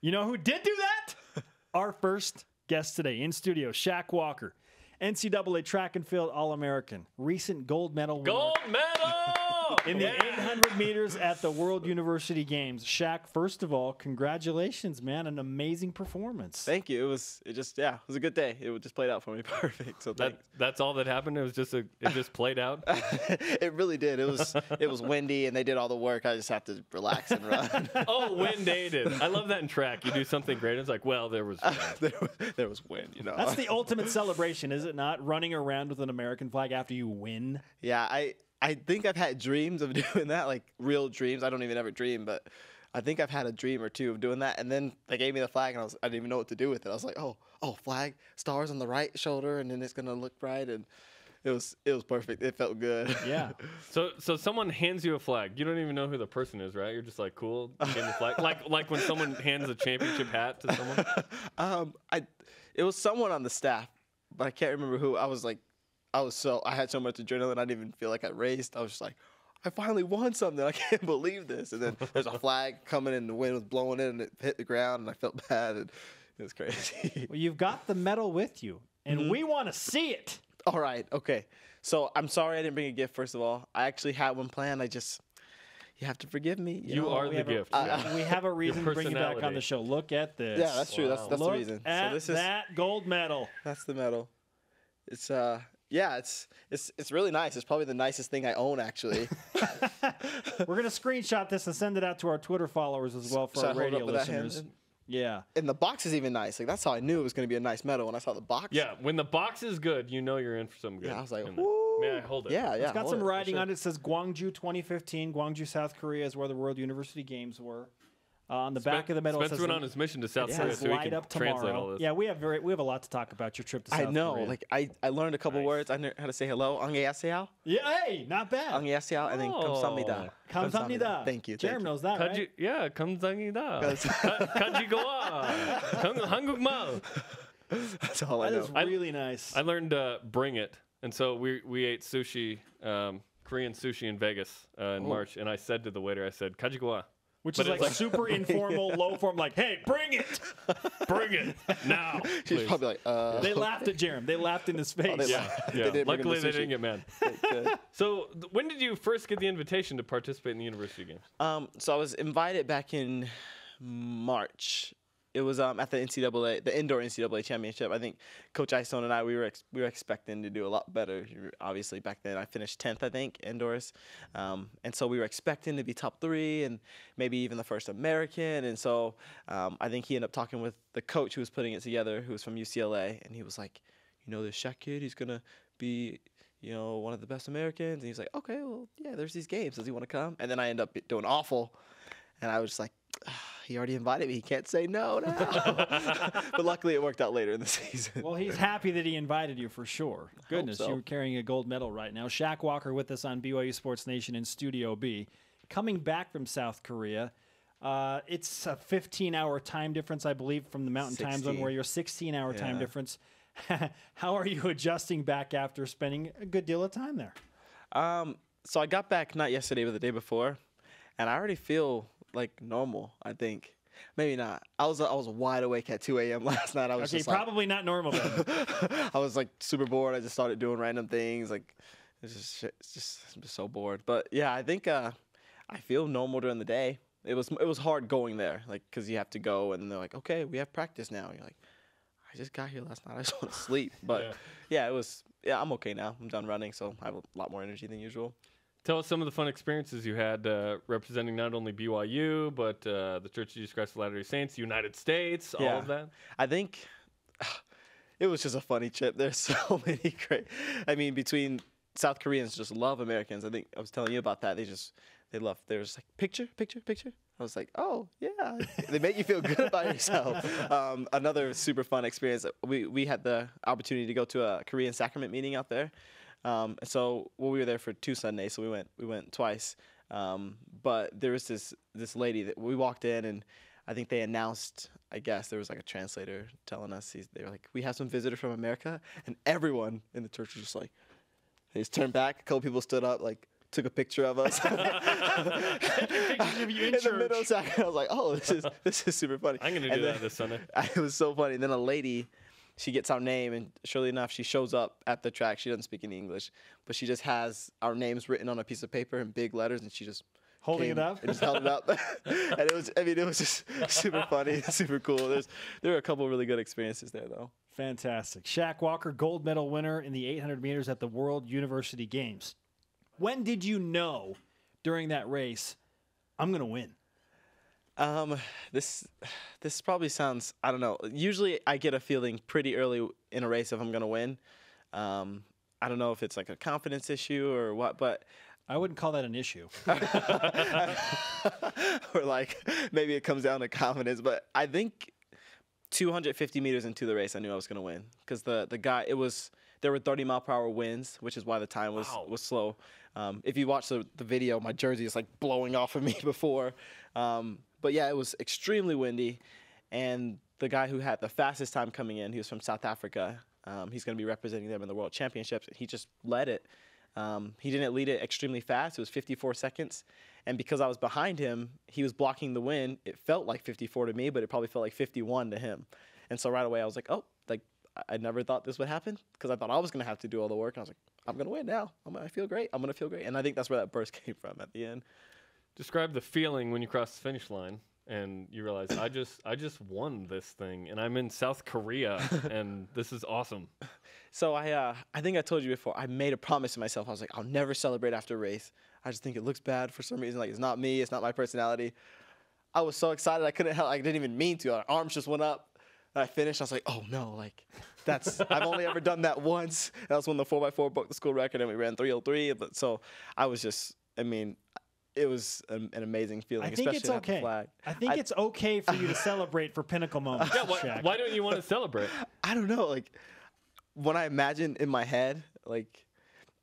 You know who did do that? Our first guest today in studio, Shaq Walker, NCAA track and field All American, recent gold medal winner Gold medal in the 800 meters at the World University Games. Shaq, first of all, congratulations, man! An amazing performance. Thank you. It was it just yeah, it was a good day. It just played out for me perfect. So That thanks. that's all that happened. It was just a it just played out. it really did. It was it was windy and they did all the work. I just have to relax and run. oh, wind aided. I love that in track. You do something great. It's like, well, there was. there, was, there was wind, you know. That's the ultimate celebration, is it not? Running around with an American flag after you win. yeah, I I think I've had dreams of doing that, like real dreams. I don't even ever dream, but I think I've had a dream or two of doing that. And then they gave me the flag, and I was I didn't even know what to do with it. I was like, oh oh, flag, stars on the right shoulder, and then it's gonna look right and it was it was perfect. It felt good. Yeah. So so someone hands you a flag. You don't even know who the person is, right? You're just like, cool, give the flag. Like like when someone hands a championship hat to someone. um, I it was someone on the staff, but I can't remember who. I was like, I was so I had so much adrenaline. I didn't even feel like I raced. I was just like, I finally won something. I can't believe this. And then there's a flag coming and the wind was blowing in, and it hit the ground, and I felt bad, and it was crazy. Well, you've got the medal with you, and Mm-hmm. we want to see it. all right, okay. So I'm sorry I didn't bring a gift. First of all, I actually had one planned. I just you have to forgive me. You know? are the have a- gift. uh, we have a reason to bring you back on the show. Look at this. Yeah, that's true. That's that's Look the reason. at so this is that gold medal. That's the medal. It's uh yeah, it's it's it's really nice. It's probably the nicest thing I own actually. We're gonna screenshot this and send it out to our Twitter followers as well for Should I our hold radio up with that hand listeners. Yeah. and the box is even nice. Like that's how I knew it was gonna be a nice medal when I saw the box. Yeah, when the box is good, you know you're in for some good. Yeah, I was like, in there. Woo. May I hold it? Yeah, yeah. It's got hold some it, for writing sure. on it. It says Gwangju 2015. Gwangju, South Korea is where the World University Games were. Uh, on the back of the medal. Spence went on his mission to South Korea, so we can translate all this. Yeah, we have very we have a lot to talk about your trip to South Korea. I know, Korea. like I, I learned a couple nice. words. I learned how to say hello. Angeyaseal. Yeah, hey, not bad. Angeyaseal, oh. and then kamsamida, kamsamida. Oh. Thank you. Jeremy knows that, right? Yeah, kamsamida. Kanji goa. Hangukmal. That's all I know. That is really nice. I learned uh, bring it, and so we we ate sushi. Um, Korean sushi in Vegas uh, in Ooh. March, and I said to the waiter, I said, "Kajigwa," which but is like like- super informal, low form, like, hey, bring it. Bring it now. She's probably like, uh. They laughed at Jerem. They laughed in his face. they yeah, laughed. They yeah. did bring Luckily, the they didn't get mad. So, th- when did you first get the invitation to participate in the university games? Um, so I was invited back in March. It was um, at the NCAA, the indoor NCAA championship. I think Coach Eyestone and I we were ex- we were expecting to do a lot better. Obviously, back then I finished tenth, I think, indoors, um, and so we were expecting to be top three and maybe even the first American. And so um, I think he ended up talking with the coach who was putting it together, who was from UCLA, and he was like, you know, this Shaq kid, he's gonna be you know, one of the best Americans. And he's like, okay, well, yeah, there's these games. Does he want to come? And then I end up doing awful. And I was like, "Ah, he already invited me. He can't say no now. but luckily, it worked out later in the season. Well, he's happy that he invited you for sure. Goodness, so. you're carrying a gold medal right now. Shaq Walker with us on BYU Sports Nation in Studio B. Coming back from South Korea. Uh, it's a 15 hour time difference, I believe, from the mountain time zone where you're 16 hour time difference. How are you adjusting back after spending a good deal of time there? Um, so I got back not yesterday, but the day before, and I already feel like normal. I think maybe not. I was I was wide awake at 2 a.m. last night. I was Okay, just like, probably not normal. I was like super bored. I just started doing random things. Like it's just it's just I'm just so bored. But yeah, I think uh, I feel normal during the day. It was it was hard going there, like because you have to go and they're like, okay, we have practice now. And You're like, I just got here last night. I just want to sleep. But Yeah. yeah. it was yeah. I'm okay now. I'm done running, so I have a lot more energy than usual. Tell us some of the fun experiences you had uh, representing not only BYU, but uh, the Church of Jesus Christ of Latter day Saints, United States, all of that. I think it was just a funny trip. There's so many great. I mean, between South Koreans just love Americans. I think I was telling you about that. They just they love. Just like picture, picture, picture. I was like, oh yeah. they make you feel good about yourself. Um, another super fun experience. We we had the opportunity to go to a Korean sacrament meeting out there. Um, and so well, we were there for two Sundays, so we went we went twice. Um, but there was this this lady that we walked in and I think they announced. I guess there was like a translator telling us he's, they were like, we have some visitors from America, and everyone in the church was just like, they just turned back. A couple people stood up, like, took a picture of us of you in in the middle of soccer. I was like, oh, this is this is super funny. I'm gonna And do then- that this Sunday. it was so funny. And Then a lady, she gets our name, and surely enough, she shows up at the track. She doesn't speak any English, but she just has our names written on a piece of paper in big letters, and she just Holding it up? and just held it up. and it was, I mean, it was just super funny, super cool. There's there were a couple really good experiences there, though. Fantastic. Shaq Walker, gold medal winner in the 800 meters at the World University Games. When did you know during that race, I'm going to win? Um, this this probably sounds I don't know. Usually, I get a feeling pretty early in a race if I'm gonna win. Um, I don't know if it's like a confidence issue or what, but I wouldn't call that an issue. or like maybe it comes down to confidence. But I think 250 meters into the race, I knew I was gonna win because the the guy it was there were 30 mile per hour winds, which is why the time was Wow. was slow. Um, if you watch the, the video, my jersey is like blowing off of me before. Um, but yeah, it was extremely windy, and the guy who had the fastest time coming in, he was from South Africa. Um, he's going to be representing them in the World Championships. He just led it. Um, he didn't lead it extremely fast. It was 54 seconds. And because I was behind him, he was blocking the wind. It felt like 54 to me, but it probably felt like 51 to him. And so right away, I was like, oh, like I- never thought this would happen because I thought I was going to have to do all the work. And I was like, I'm going to win now. I'm I feel great. I'm going to feel great. And I think that's where that burst came from at the end. Describe the feeling when you cross the finish line and you realize I just I just won this thing and I'm in South Korea and this is awesome. So I, uh, I think I told you before. I made a promise to myself. I was like, I'll never celebrate after a race. I just think it looks bad for some reason. Like it's not me. It's not my personality. I was so excited. I couldn't help. I didn't even mean to. Our arms just went up. And I finished. I was like, oh no, like that's. I've only ever done that once. That was when the four x four broke the school record and we ran 303. But so I was just. I mean, it was an, an amazing feeling. I think especially it's to have the okay. Flag. I think I- it's okay for you to celebrate for pinnacle moments. Yeah, why, why don't you want to celebrate? I don't know. Like when I imagine in my head, like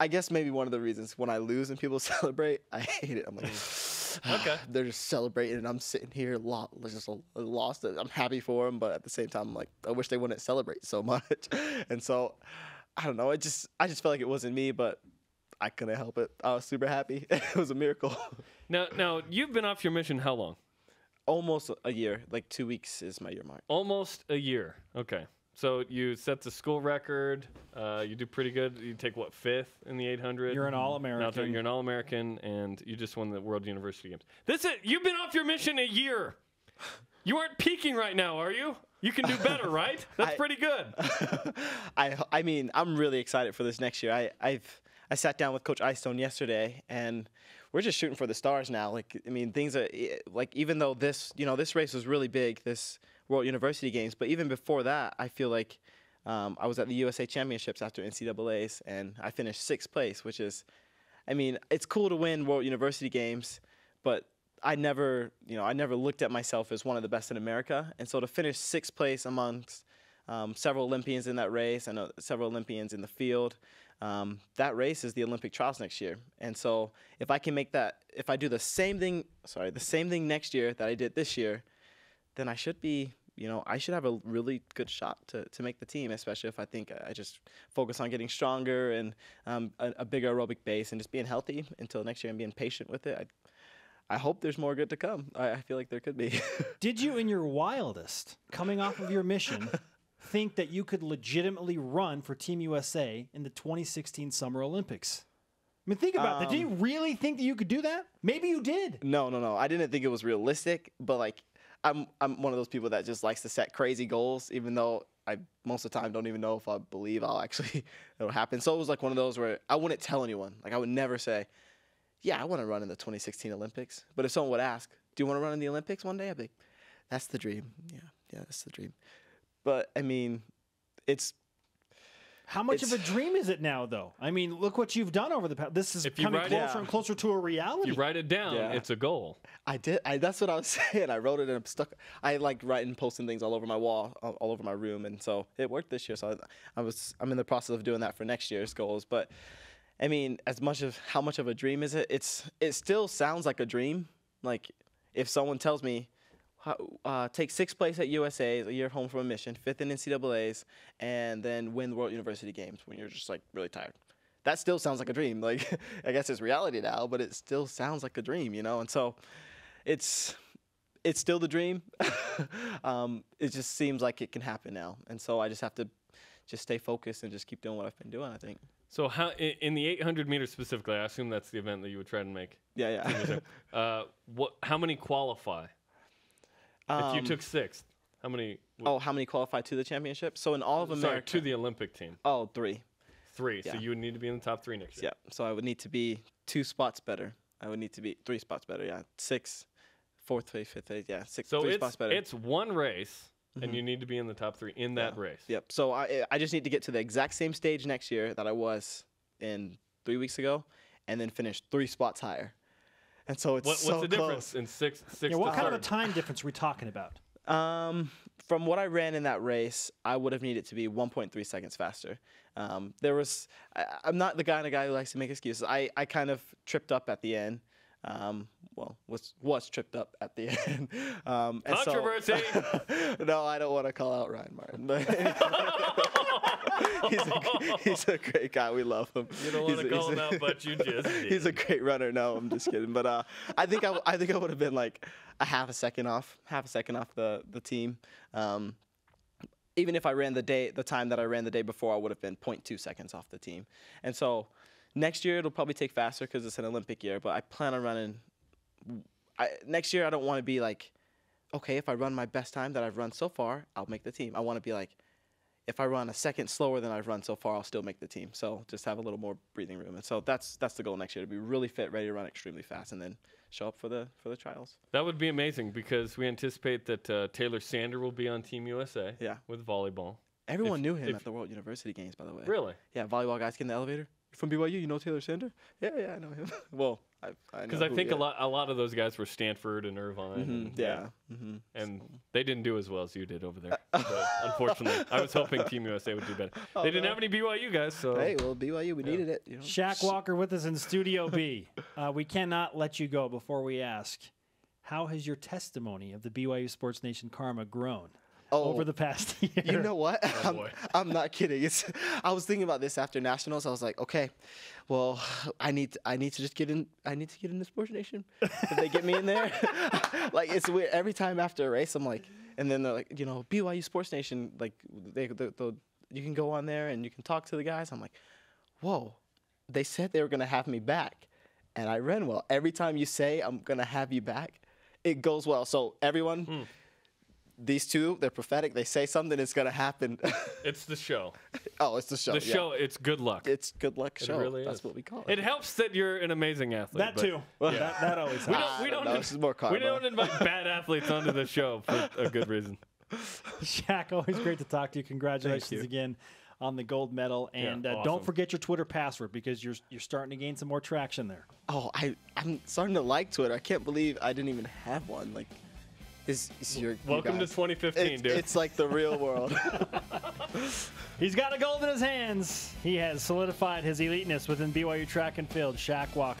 I guess maybe one of the reasons when I lose and people celebrate, I hate it. I'm like, mm. Okay. they're just celebrating, and I'm sitting here lo- just a- lost. I'm happy for them, but at the same time, I'm like, I wish they wouldn't celebrate so much. And so, I don't know. It just, I just felt like it wasn't me, but I couldn't help it. I was super happy. it was a miracle. Now now you've been off your mission how long? Almost a year, like two weeks is my year mark. Almost a year. Okay. So you set the school record. Uh, you do pretty good. You take what fifth in the 800. You're an All-American. You're an all-American, and you just won the World University Games. This is you've been off your mission a year. You aren't peaking right now, are you? You can do better, right? That's I- pretty good. I I mean, I'm really excited for this next year. I I've I sat down with Coach Eyestone yesterday, and we're just shooting for the stars now. Like I mean, things are like even though this you know this race was really big, this World University Games, but even before that, I feel like um, I was at the USA Championships after NCAA's, and I finished sixth place, which is, I mean, it's cool to win World University Games, but I never, you know, I never looked at myself as one of the best in America, and so to finish sixth place amongst um, several Olympians in that race and uh, several Olympians in the field. Um, that race is the Olympic trials next year, and so if I can make that, if I do the same thing, sorry, the same thing next year that I did this year, then I should be, you know, I should have a really good shot to, to make the team, especially if I think I just focus on getting stronger and um, a, a bigger aerobic base and just being healthy until next year and being patient with it. I, I hope there's more good to come. I, I feel like there could be. Did you, in your wildest, coming off of your mission, think that you could legitimately run for Team USA in the 2016 Summer Olympics? I mean, think about that. Did you Um, really think that you could do that? Maybe you did. No, no, no. I didn't think it was realistic, but like I'm I'm one of those people that just likes to set crazy goals, even though I most of the time don't even know if I believe I'll actually it'll happen. So it was like one of those where I wouldn't tell anyone. Like I would never say, Yeah, I want to run in the 2016 Olympics. But if someone would ask, Do you want to run in the Olympics one day? I'd be, That's the dream. Yeah, yeah, that's the dream. But I mean, it's How much of a dream is it now, though? I mean, look what you've done over the past. This is coming write- closer Yeah. and closer to a reality. You write it down. Yeah. It's a goal. I did. I, that's what I was saying. I wrote it and I'm stuck. I like writing, posting things all over my wall, all, all over my room, and so it worked this year. So I, I was. I'm in the process of doing that for next year's goals. But I mean, as much of how much of a dream is it? It's. It still sounds like a dream. Like if someone tells me, how- uh, take sixth place at USA's, a year home from a mission, fifth in NCAA's, and then win the World University Games when you're just like really tired. that still sounds like a dream. Like I guess it's reality now, but it still sounds like a dream, you know. And so it's it's still the dream. um, it just seems like it can happen now, and so I just have to just stay focused and just keep doing what I've been doing. I think. So how in the 800 meters specifically, I assume that's the event that you would try to make. Yeah, yeah. Uh, what? How many qualify? If you Um, took sixth, how many? oh, how many qualify to the championship? So in all of sorry, to the Olympic team. oh three. Three. So you would need to be in the top three next year. Yeah. So I would need to be two spots better. I would need to be three spots better. Yeah, six, fourth place, fifth place. Yeah, six, So three it's spots better. Mm-hmm. it's one race, and you need to be in the top three in that Yeah. race. Yep. So I I just need to get to the exact same stage next year that I was in three weeks ago, and then finish three spots higher. And so it's What, so what's the close. difference in six, six Yeah, what to kind of a time difference are we talking about? Um, from what I ran in that race, I would have needed to be 1.3 seconds faster. Um, there was, I, I'm not the kind of guy who likes to make excuses. I, I kind of tripped up at the end. Um, well, was was tripped up at the end. Um, and so- Controversy. no, I don't want to call out Ryan Martin, but he's, a, he's a great guy. We love him. You don't want to a- call him a- out, but you just did. He's a great runner. No, I'm just kidding. But uh, I think I, I think I would have been like a half a second off, half a second off the the team. Um, even if I ran the day, the time that I ran the day before, I would have been 0.2 seconds off the team. And so next year it'll probably take faster because it's an Olympic year. But I plan on running. I, next year I don't want to be like, okay, if I run my best time that I've run so far, I'll make the team. I want to be like, if I run a second slower than I've run so far, I'll still make the team. So just have a little more breathing room. And so that's that's the goal next year to be really fit, ready to run extremely fast, and then show up for the for the trials. That would be amazing because we anticipate that uh, Taylor Sander will be on Team USA Yeah. with volleyball. Everyone If- knew him at the World University Games, by the way. Really? Yeah, volleyball guys get in the elevator. You're from BYU, you know Taylor Sander? Yeah, yeah, I know him. well, I, I Because know I think yeah. a lot a lot of those guys were Stanford and Irvine. Mhm, and, yeah. hmm And they didn't do as well as you did over there. But unfortunately, I was hoping Team USA would do better. they didn't no. have any BYU guys, so Hey, well, BYU, we needed it. You know? Shaq Walker with us in Studio B. Uh, we cannot let you go before we ask, how has your testimony of the BYU Sports Nation karma grown Oh, over the past year? You know what? I'm, boy. I'm not kidding. It's, I was thinking about this after nationals. I was like, okay, well, I need to, I need to just get in. I need to get into Sports Nation. If they get me in there, like it's weird. Every time after a race, I'm like, and then they're like, you know, BYU Sports Nation, like they, they, they'll- you can go on there and you can talk to the guys. I'm like, whoa, they said they were gonna have me back, and I ran well. Every time you say I'm gonna have you back, it goes well. So everyone. Hmm. These two, they're prophetic. They say something, it's gonna happen. it's the show. oh, it's the show. The yeah. show, it's good luck. It's good luck It show. really That's is. what we call it. It helps that you're an amazing athlete. that but too. That, that always We helps. don't, we I don't, don't this is more we don't invite bad athletes onto the show for a good reason. Shaq, always great to talk to you. Congratulations you. again on the gold medal, and uh, awesome. don't forget your Twitter password because you're you're starting to gain some more traction there. Oh, I I'm starting to like Twitter. I can't believe I didn't even have one. Like, is, is your you Welcome to 2015, It's, dude. it's like the real world. He's got a gold in his hands. He has solidified his eliteness within BYU track and field. Shaq Walker.